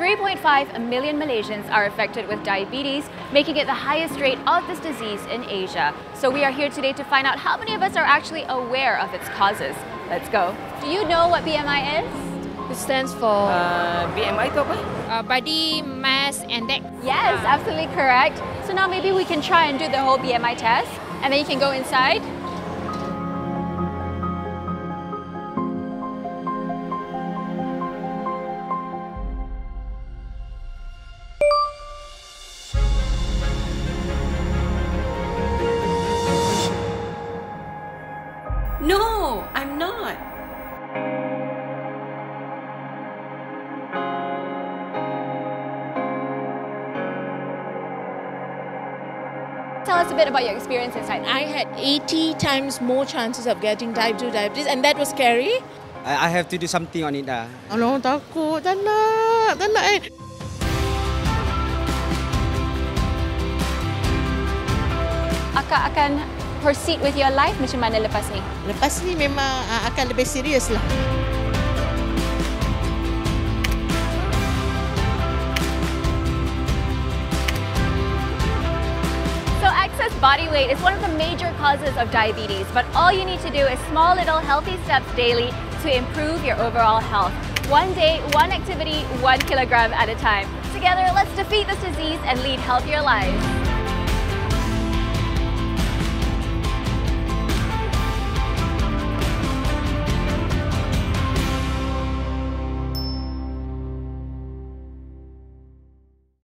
3.5 million Malaysians are affected with diabetes, making it the highest rate of this disease in Asia. So we are here today to find out how many of us are actually aware of its causes. Let's go. Do you know what BMI is? It stands for Uh, BMI tu apa? uh, Body Mass Index. Yes, absolutely correct. So now maybe we can try and do the whole BMI test and then you can go inside. No, I'm not. Tell us a bit about your experience inside. I had 80 times more chances of getting type 2 diabetes and that was scary. I, I have to do something on it dah. Alah, takut. Tak nak. Tak nak eh. Akak akan proceed with your life macam mana lepas ni? Lepas ni memang uh, akan lebih serius lah. So excess body weight is one of the major causes of diabetes, but all you need to do is small little healthy steps daily to improve your overall health. One day, one activity, one kilogram at a time. Together, let's defeat this disease and lead healthier lives.